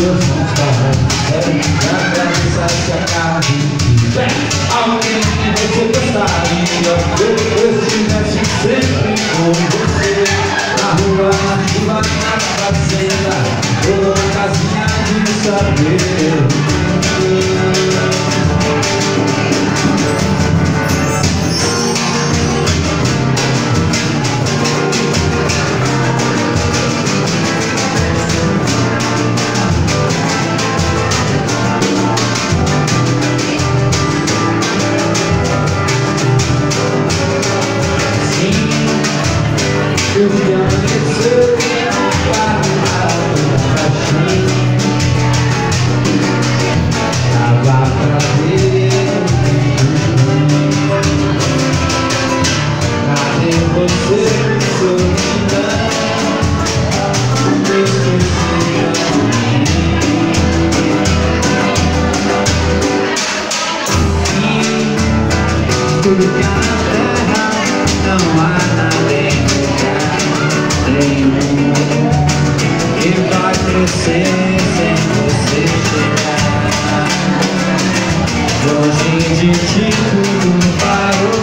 suas mãos para É na cabeça se acabe Vem alguém que você gostaria Eu te sempre com você Na rua, na riva, na fazenda Ou na casinha de saber. Tudo que há na terra não há crescer sem você chegar. Longe de ti tudo parou.